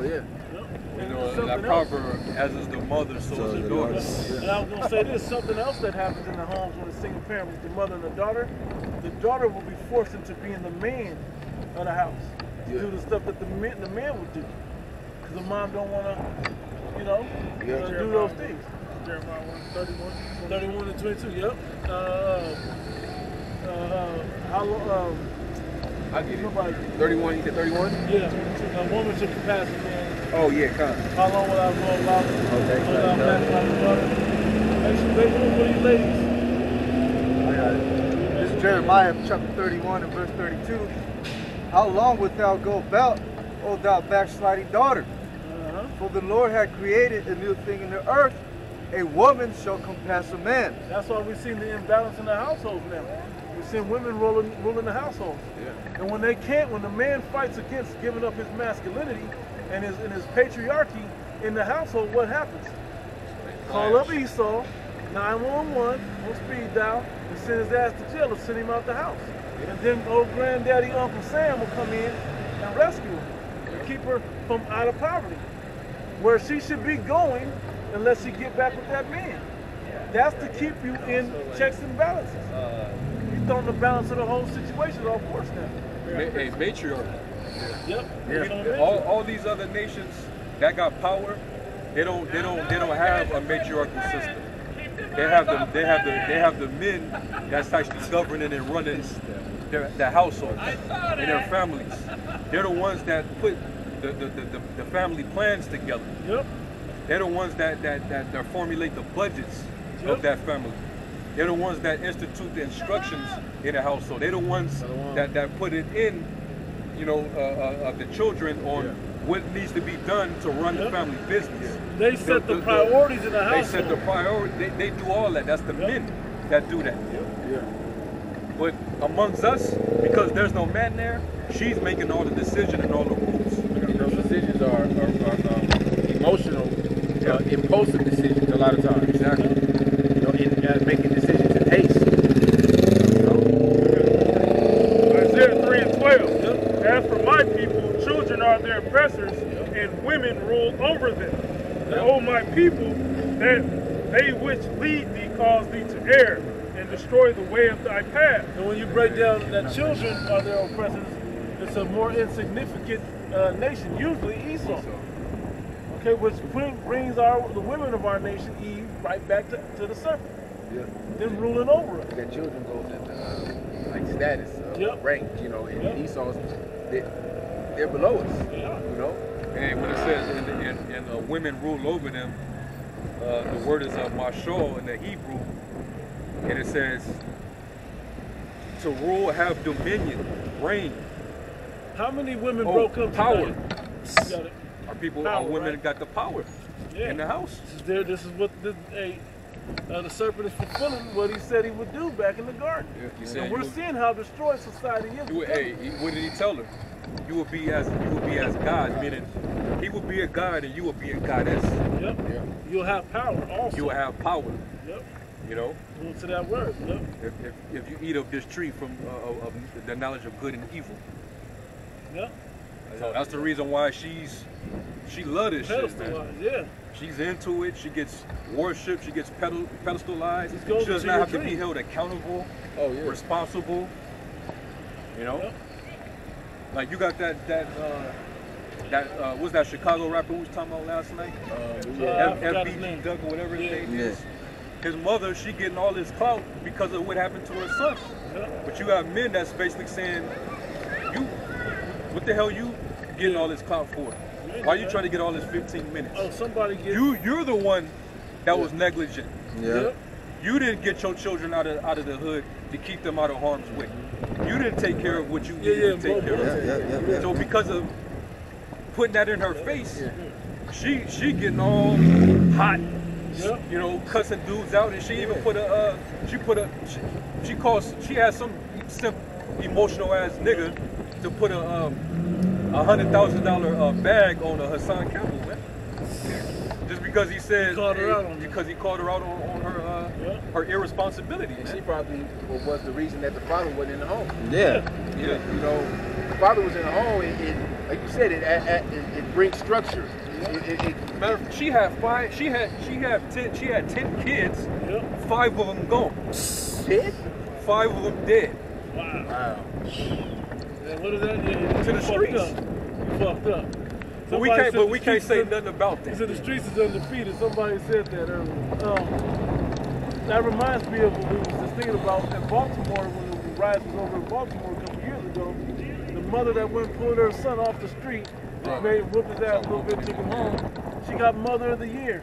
go, yeah. You know, that proverb, as is the mother, so, So is the the daughter. daughter. And I was gonna say this, something else that happens in the homes when a single parent with the mother and the daughter, the daughter will be forced into being the man of the house. To Yeah. do the stuff that the man, the man would do. Because the mom don't wanna, you know, Yeah. uh, do those things. Jeremiah 1, 31. 31 and 22, yep. Uh, uh, uh, how long, um, I it. nobody, 31, you said 31? yeah, a woman should compass a man. Oh, yeah, come. How long will I go allow, Okay, allow right, pass my daughter? Actually, baby, what are you ladies? I got it. This is Jeremiah chapter 31 and verse 32. How long wilt thou go about, O thou backsliding daughter? Uh-huh. For the Lord had created a new thing in the earth. A woman shall compass a man. That's why we've seen the imbalance in the households now. Seen women ruling, ruling the household. Yeah. And when they can't, when the man fights against giving up his masculinity and his, and his patriarchy in the household, what happens? Call up Esau, 911, on speed dial, and send his ass to jail or send him out the house. And then old granddaddy, Uncle Sam will come in and rescue her and keep her from out of poverty. Where she should be going unless she get back with that man. That's to keep you in checks and balances. Uh, Throwing the balance of the whole situation off course now. Ma- a matriarchy. Yep. Yeah. All, all these other nations that got power, they don't they don't they don't have a matriarchal system. They have the they have the they have the men that's actually governing and running their, their households and their families. They're the ones that put the, the, the, the, the family plans together. Yep. They're the ones that that, that, that formulate the budgets Yep. of that family. They're the ones that institute the instructions in the household. They're the ones the that, that put it in, you know, uh, uh, the children on Yeah. what needs to be done to run the family business. They set the, the- the- priorities in the household. They set the priority. They, they do all that. That's the Yep. men that do that. Yeah. But amongst us, because there's no man there, she's making all the decision and all the rules. And those decisions are, are, are um, emotional, uh, impulsive decisions a lot of times. Exactly. You know, in uh, making decisions in haste. You know? Isaiah 3 and 12. As for my people, children are their oppressors, and women rule over them. And, O my people, that they which lead thee cause thee to err, and destroy the way of thy path. And when you break down that children are their oppressors, it's a more insignificant uh, nation, usually Esau. Okay, which bring, brings our the women of our nation, Eve, right back to, to the serpent, Yeah. them ruling over us. That children goes into uh, like status, uh, Yep. rank, you know, and Yep. Esau's, they, they're below us, Yeah. you know? And when it says and, and, and uh, women rule over them, uh, the word is uh, mashal in the Hebrew, and it says to rule, have dominion, reign. How many women Oh, broke up power. today? Got it. Our people, Power, our women right? got the power Yeah. in the house. This is, there, this is what the, hey, uh, the serpent is fulfilling what he said he would do back in the garden. Yeah, and we're would- seeing how destroyed society is. You hey, he- what did he tell her? You will be as you will be as God, meaning he will be a God and you will be a goddess. Yep. Yeah. You'll have power also. You will have power. Yep. You know, Going to that word. Yep. if, if, if you eat of this tree from uh, of- of the knowledge of good and evil. Yep. So that's the reason why she's she loves this shit, man. Yeah. She's into it. She gets worshipped. She gets pedal, pedestalized. Just goes She does into not your have to be held accountable, Oh, yeah. responsible. You know, Yep. like you got that that uh, that uh, what was that Chicago rapper we was talking about last night? Uh, Uh, F- I FBG name. Duck or whatever his Yeah. name Yeah. is. His mother, she getting all this clout because of what happened to her son. Yep. But you got men that's basically saying, you, what the hell you getting all this clout for? Why you trying to get all this 15 minutes? Oh, somebody get You, you're the one that was negligent. Yeah. You didn't get your children out of out of the hood to keep them out of harm's way. Mm-hmm. You didn't take care of what you Yeah, needed yeah, to take care both. of. Yeah, yeah, yeah, yeah. So because of putting that in her face, she she getting all hot, Yep. you know, cussing dudes out, and she even put a uh, she put a she, she calls she has some simp emotional ass nigga to put a um a hundred thousand dollar uh, bag on a Hassan Campbell man. Just because he said called her out on it. because he called her out on, on her uh, Yeah. her irresponsibility. And man. she probably was the reason that the father wasn't in the home. Yeah. Yeah. You know, the father was in the home, it, it like you said, it it, it, it brings structure. It, it, it, Matter of fact, she had five. She had she had ten. She had ten kids. Yep. Five of them gone. Dead? Five of them dead. Wow. Wow. And what is that? Yeah, yeah, To the streets. Up. You fucked up. But we can't. But we can't say is- nothing about He that. said the streets is undefeated. Somebody said that earlier. Um, that reminds me of what we was just thinking about in Baltimore when the riots was over in Baltimore a couple years ago. The mother that went and pulled her son off the street, made whooped his ass a little bit, took him home. She got Mother of the Year.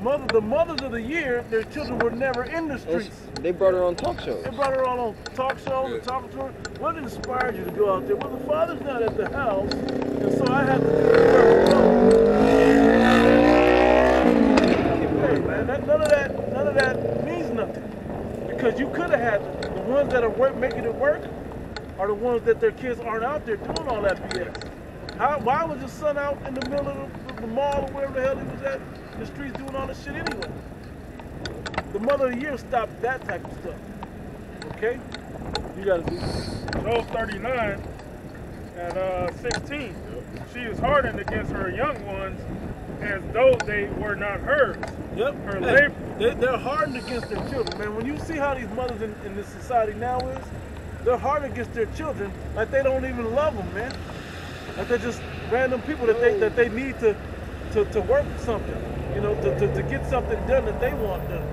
Mother, the mothers of the year, their children were never in the streets. They brought her on talk shows. They brought her on on talk shows and talking to her. What inspired you to go out there? Well, the father's not at the house, and so I had to do the work. Hey, man, that, none of that, none of that means nothing. Because you could have had the ones that are work, making it work are the ones that their kids aren't out there doing all that BS. How, why was your son out in the middle of the, the mall or wherever the hell he was at, in the streets doing all this shit anyway? The mother of the year stopped that type of stuff. Okay? You gotta do Job 39 at uh, 16. She is hardened against her young ones as though they were not hers. Yep. Her Hey, labor- they, they're hardened against their children, man. When you see how these mothers in, in this society now is, they're hardened against their children like they don't even love them, man. Like they're just random people that they that they need to to, to work something, you know, to, to, to get something done that they want done.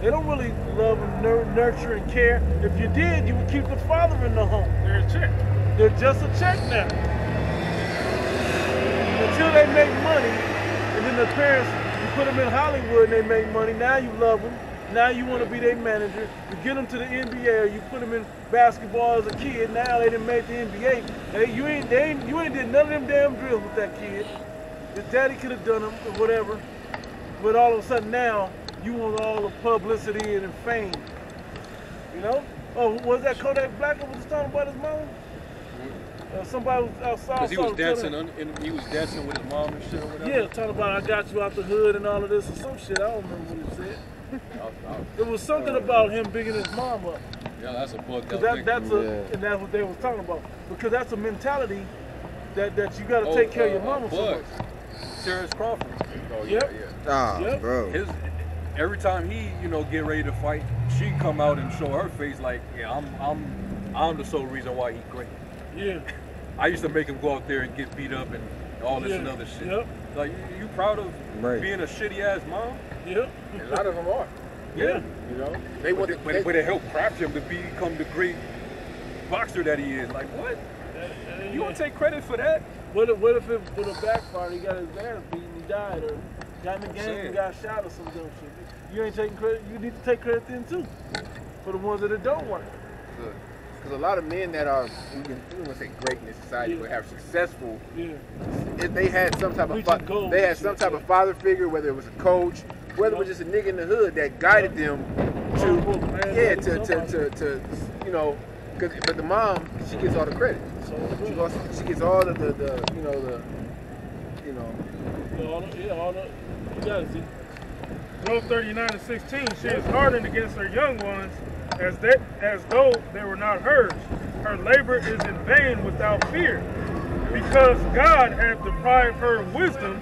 They don't really love nurture and care. If you did, you would keep the father in the home. They're a chick. They're just a check now. Until they make money, and then the parents, you put them in Hollywood and they make money, now you love them. Now you want to be their manager. You get them to the NBA or you put them in basketball as a kid. Now they didn't make the NBA. Hey, you ain't, they ain't, you ain't did none of them damn drills with that kid. His daddy could have done them or whatever. But all of a sudden now, you want all the publicity and fame. You know? Oh, was that Kodak Black who was talking about his mom? Uh, somebody was outside. Because he was dancing. in, he was dancing with his mom and shit or whatever. Yeah, talking about I got you out the hood and all of this or some shit. I don't remember what he said. It was something about him bigging his mom up. Yeah, that's a bugged Cause out that, that's a, Yeah. and that's what they was talking about. Because that's a mentality that, that you got to Oh, take care of your uh, mama so Bud. much. Terrence Crawford. Oh, Yep. yeah, yeah. Ah, Yep. bro. His every time he, you know, get ready to fight, she come out and show her face like, yeah, I'm, I'm, I'm the sole reason why he great. Yeah. I used to make him go out there and get beat up and all this Yeah. and other shit. Yep. Like, you, you proud of Right. being a shitty ass mom? Yep. And a lot of them are. Yeah. You know, they But want it, to. but, it, but it helped craft him to become the great boxer that he is. Like, what? You don't take credit for that? What if, what if it would have backfired? He got his ass beat and he died, or got in the game and got shot or some dumb shit. You ain't taking credit. You need to take credit then too, for the ones that it don't work. Because a lot of men that are, we can, we want to say great in this society, Yeah. but have successful, Yeah. if they had some type of fa- they had some type yeah. of father figure, whether it was a coach, whether it was just a nigga in the hood that guided them to, oh, yeah, to, to, to, to, you know, cause, but the mom, she gets all the credit. She, she gets all the, the, the, you know, the, you know, yeah, all the, yeah, all the, you got it. See, Job 39 and 16. She is hardened against her young ones as, they, as though they were not hers. Her labor is in vain without fear. Because God hath deprived her of wisdom,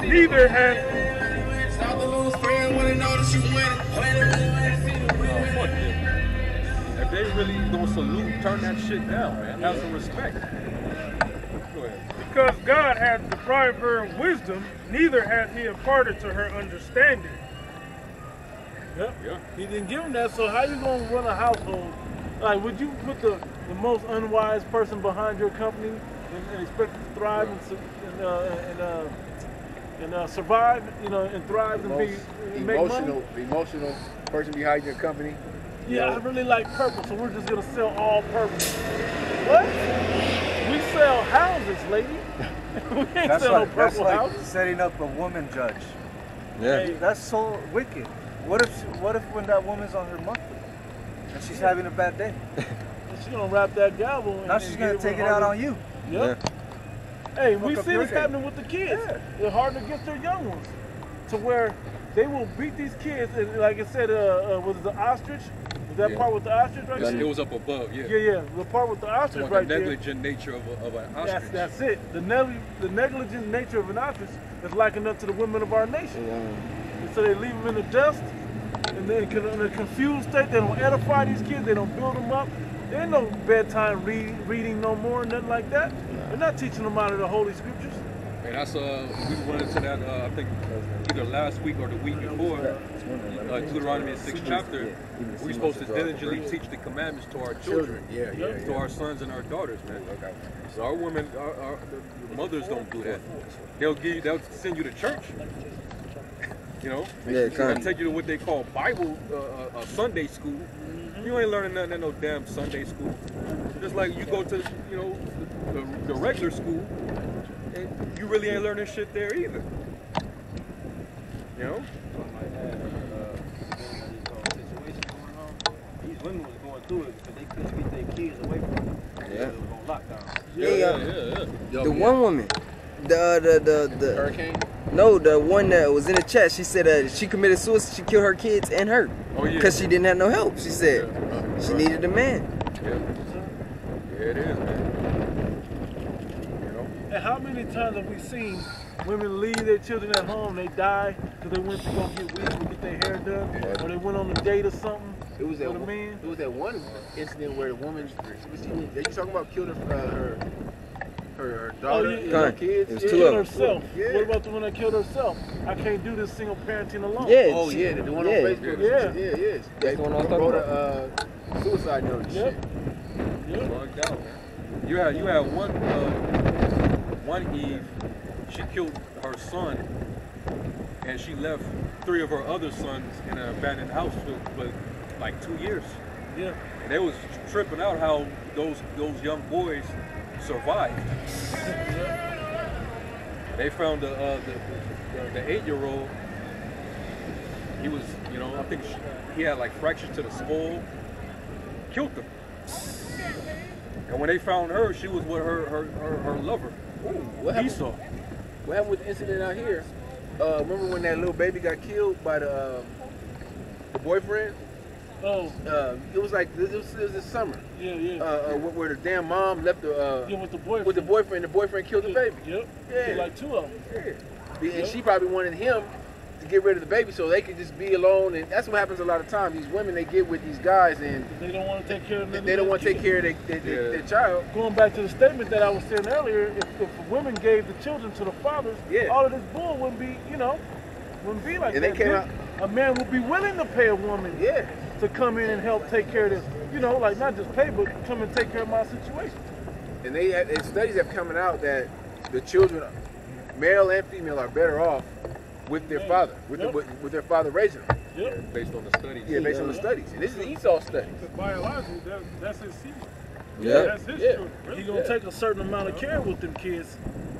neither hath Stop the lose friend when they know that you winning. Oh. If they really gonna salute, turn that shit down, man. Have some respect. Because God hath deprived her of wisdom, neither hath he imparted to her understanding. Yep. Yeah. He didn't give him that, so how you gonna run a household? Like, would you put the, the most unwise person behind your company and, and expect it to thrive and, su- and, uh, and, uh, and uh, survive, you know, and thrive and be most and make money? emotional, emotional person behind your company. Yeah, I really like purple, so we're just gonna sell all purple. What? We sell houses, lady. we ain't That's sell no like, that's purple like houses. setting up a woman judge. Yeah. Hey, That's so wicked. What if what if when that woman's on her monthly and she's having a bad day? She's gonna wrap that gavel. Now and she's gonna take it out on you. Yep. Hey, we see your this happening with the kids. They're hard to get their young ones to where they will beat these kids. And like I said, uh, uh, was it the ostrich? that Yeah. part with the ostrich right It's- there? It was up above, yeah. Yeah, yeah. The part with the ostrich Talking about right the there. negligent nature of, a, of an ostrich. That's, that's it. The, neg- the negligent nature of an ostrich is likened up to the women of our nation. And so they leave them in the dust, and then in a confused state. They don't edify these kids. They don't build them up. There ain't no bedtime read, reading no more, nothing like that. They're not teaching them out of the Holy Scriptures. And I saw we went into that uh, I think either last week or the week before. Uh, Deuteronomy sixth chapter. We're supposed to diligently teach the commandments to our children, Yeah, yeah, to our sons and our daughters, man. So our women, our, our mothers don't do that. They'll give you, they'll send you to church. You know, Yeah, they'll kinda. take you to what they call Bible uh, uh, uh, Sunday school. You ain't learning nothing at no damn Sunday school. Just like you go to, you know, the, the regular school, and you really ain't learning shit there either. You know? These women was going through it because they couldn't get their kids away from them. Yeah. They was on lockdown. Yeah, yeah. Yo, The yeah. one woman, the the the, the Hurricane. no, the one that was in the chat. She said uh, she committed suicide. She killed her kids and her Oh yeah. because she didn't have no help. She said she needed a man. Yeah. Yeah, it is, man. You know? And how many times have we seen women leave their children at home, they die because they went to go get weed or get their hair done, or they went on a date or something It was that with a one, man? it was that one incident where the woman was she, that you talking about killed her uh, her her, her daughter yeah, and yeah. her kids. It was She two killed of them. herself. Yeah. What about the one that killed herself? I can't do this single parenting alone. Yeah. Oh yeah, the one yeah. on Facebook. Yeah. yeah, yes. They the one I was talking wrote a uh, suicide note Yep. shit. Yep. Bugged out, man. You had you had one uh, one Eve, she killed her son, and she left three of her other sons in an abandoned house for, for like two years. Yeah. And they was tripping out how those those young boys survived. They found the uh, the, the, the eight year old. He was, you know, I think sh he had like fractures to the skull. Killed them. And when they found her, she was with her her, her, her lover, What happened, Esau. what happened with the incident out here? Uh, remember when that little baby got killed by the uh, the boyfriend? Oh, Uh, it was like it was, it was this summer. yeah, Uh, yeah. uh, where where the damn mom left the uh, yeah, with the boyfriend. with the boyfriend. The boyfriend killed the baby. Yep. Yeah. Like two of them. Yeah. And she probably wanted him to get rid of the baby so they could just be alone. And that's what happens a lot of times. These women, they get with these guys and They don't want to take care of them. they don't want to take care of their, their, their, Yeah. their child. Going back to the statement that I was saying earlier, if, if women gave the children to the fathers, Yeah. all of this bull wouldn't be, you know, wouldn't be like And they that. came Then A man would be willing to pay a woman Yeah. to come in and help take care of this. You know, like not just pay, but come and take care of my situation. And they have, and studies have coming out that the children, male and female, are better off with their Yeah. father, with, Yep. the, with, with their father raising them. Yep. Based on the studies. Yeah, based on the studies. And this is Esau study. Because biologically, that, that's his seed. Yeah. That's his Yeah. children. He Really. gonna take a certain amount of care with them kids,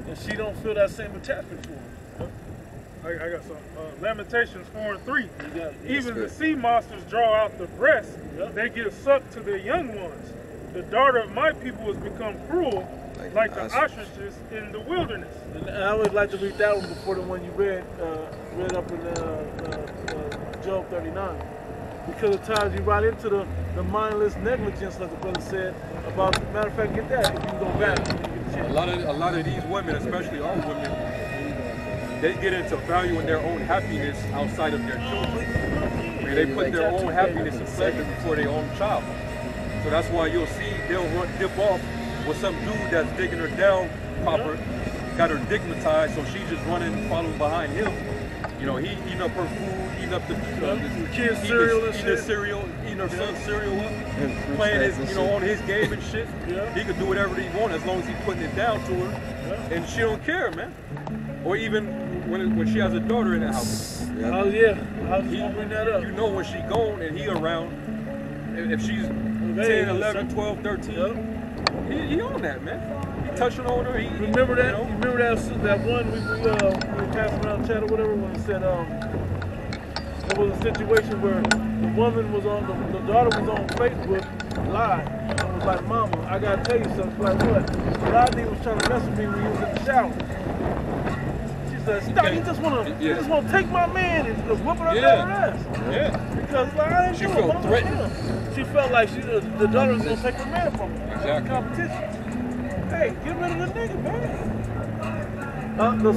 and she don't feel that same attachment to him. I, I got some. Uh, Lamentations 4 and 3. You got Even the sea monsters draw out the breast. Yep. They get sucked to their young ones. The daughter of my people has become cruel, Like like, the the ostriches in the wilderness. And I always like to read that one before the one you read, uh, read up in uh, uh, uh, Job 39. Because of times you run into the, the mindless negligence, like the brother said, about, matter of fact, get that if you can go back when a A lot of a lot of these women, especially our women, they get into valuing their own happiness outside of their children. I mean, they put their own happiness and pleasure before their own child. So that's why you'll see they'll run dip off with some dude that's digging her down proper, got her dignitized, so she's just running, following behind him. You know, he eating up her food, eating up the, uh, the The kids' cereal his- and eating his shit. cereal, eating her son's cereal up, fruit playing his, you know, on his game and shit. Yeah. He could do whatever he want as long as he's putting it down to her, and she don't care, man. Or even when when she has a daughter in the house, Oh, yeah. I was he, bring that up. you know when she gone and he around. If if she's 10, 11, 12, 13, he, he on that, man. He touching on her. He, Remember that? You know, remember that that one we, we, uh, we were passing around chat or whatever when it said um there was a situation where the woman was on the, the daughter was on Facebook live and was like, Mama, I gotta tell you something. Like what? Rodney was trying to mess with me when he was in the shower. She, thought he just wanna, he Yeah. just wanna take my man and just whip it up Yeah. her ass. Yeah. Because like I ain't She doing felt it, threatened. She felt like she the, the daughter was gonna take her man from her. Exactly. Competition. Hey, get rid of the nigga, man. Uh, the